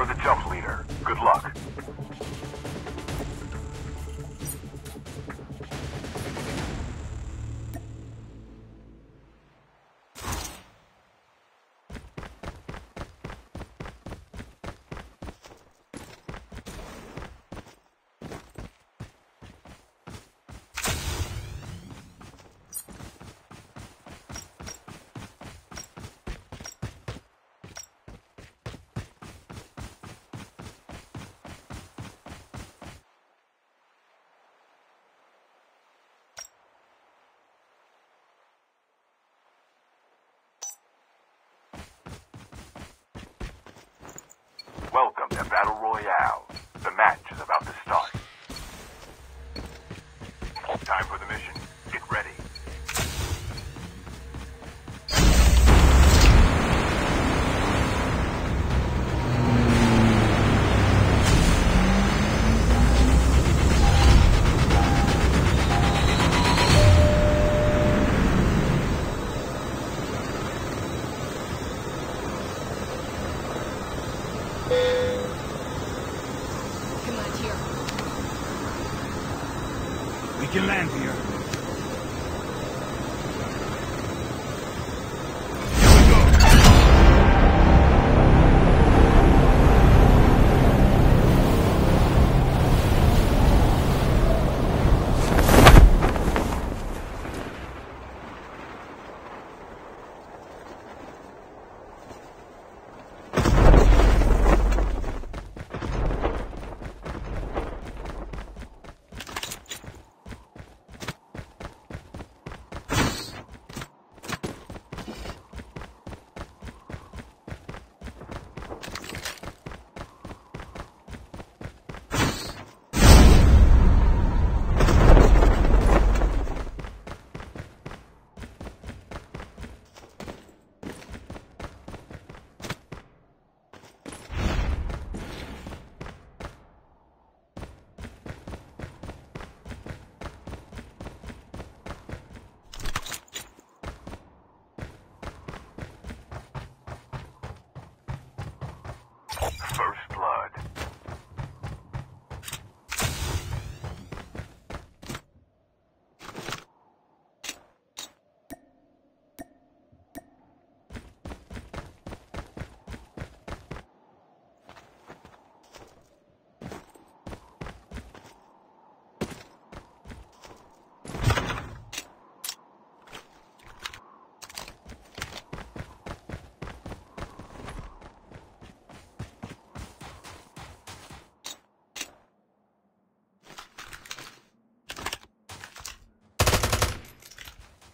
are the jump leader. Good luck. Battle Royale. The match is about We can land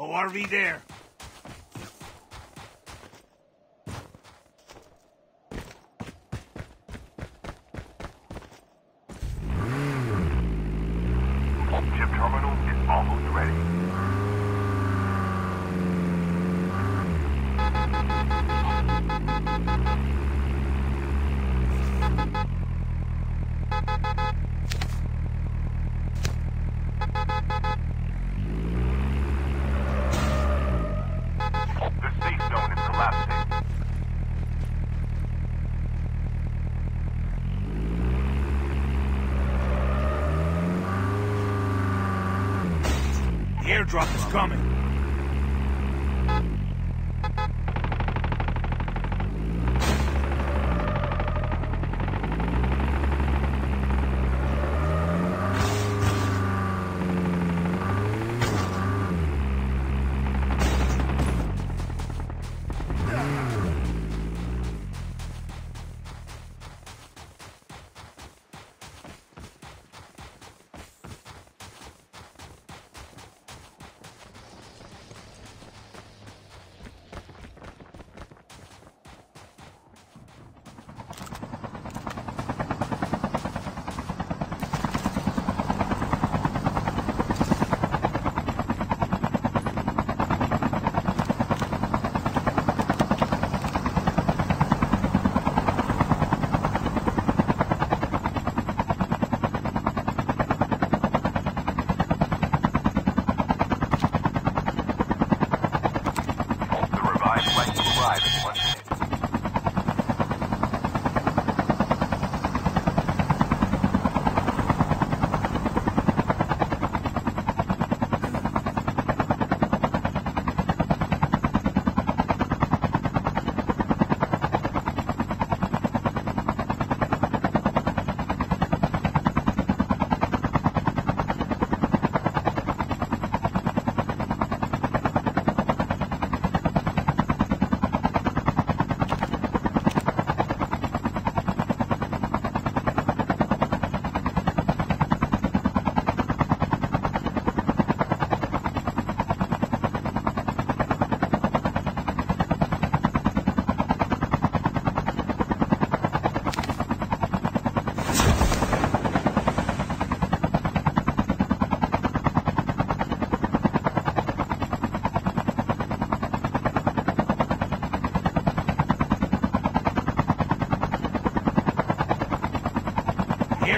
ORV there. Coming.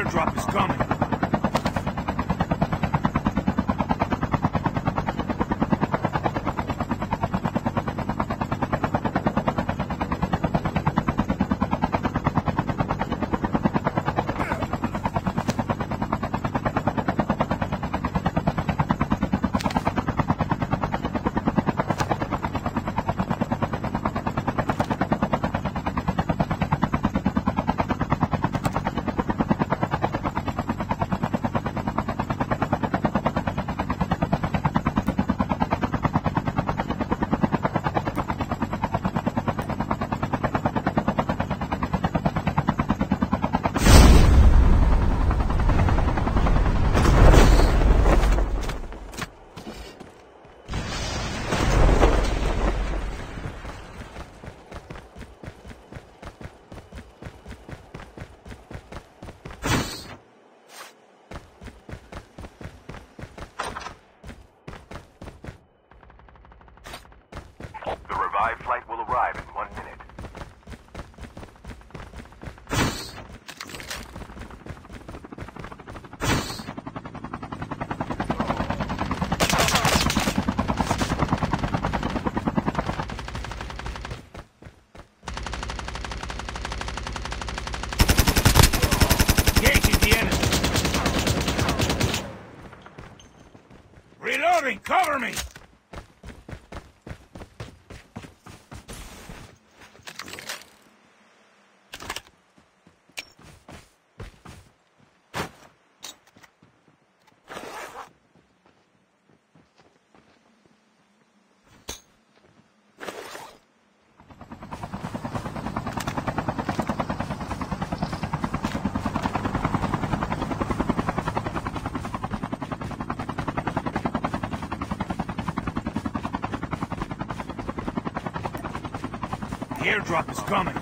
Airdrop is coming. The revived flight will arrive in one minute. Engaging the enemy. Reloading, cover me! The airdrop is coming.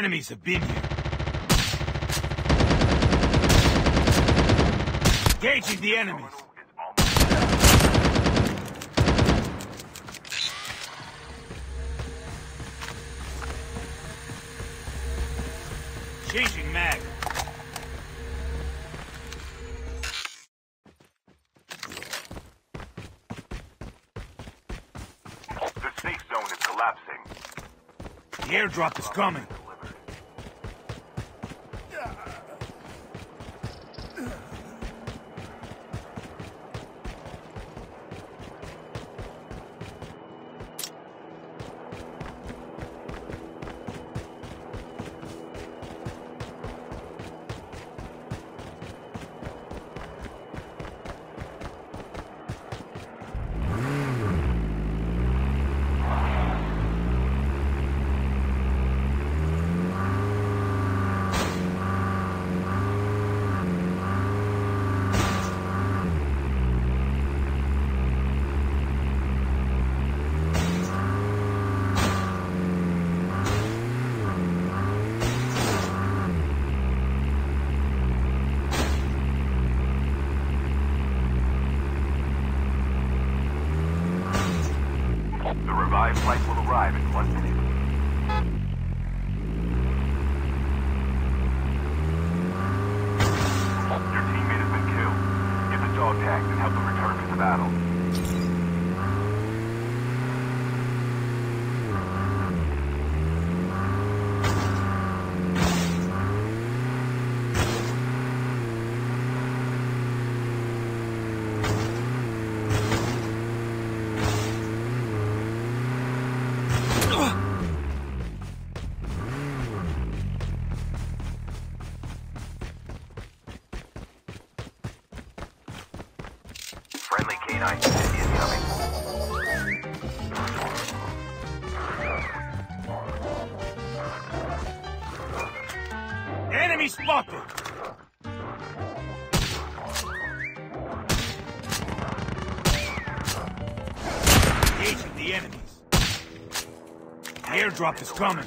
Enemies have been here. Engaging the enemies. Changing mag. The safe zone is collapsing. The airdrop is coming. Enemy spotted! Engaging the enemies. Airdrop is coming.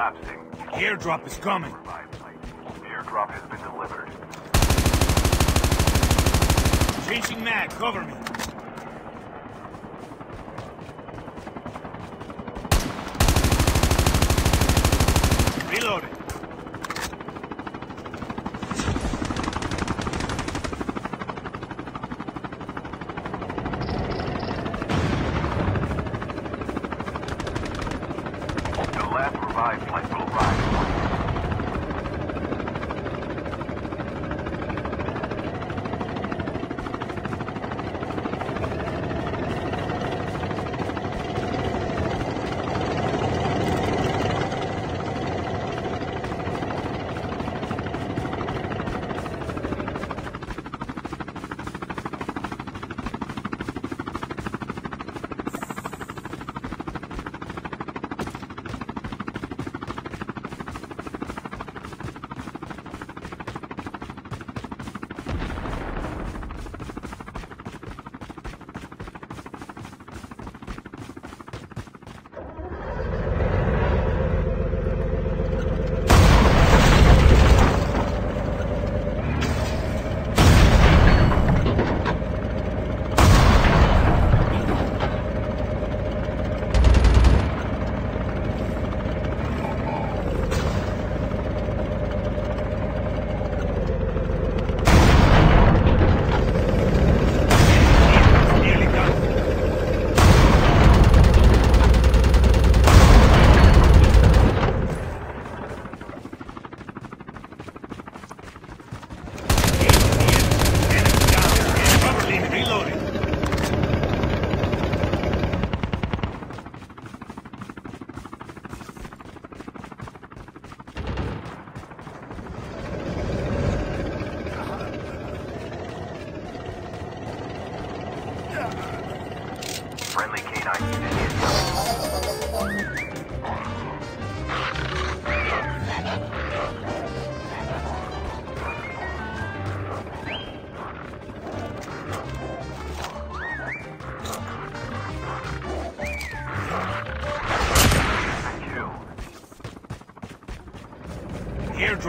collapsing. Airdrop is coming. Airdrop has been delivered. Changing mag, cover me.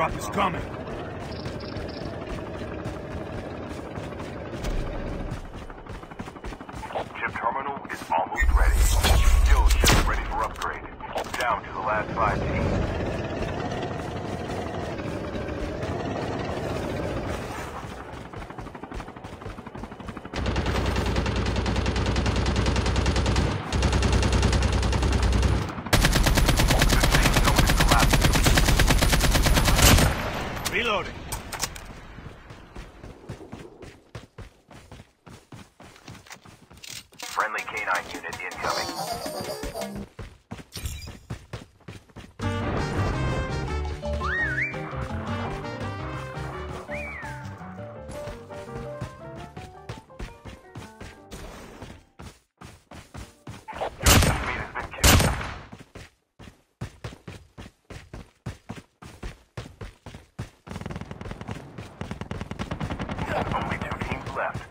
Chip Only two teams left.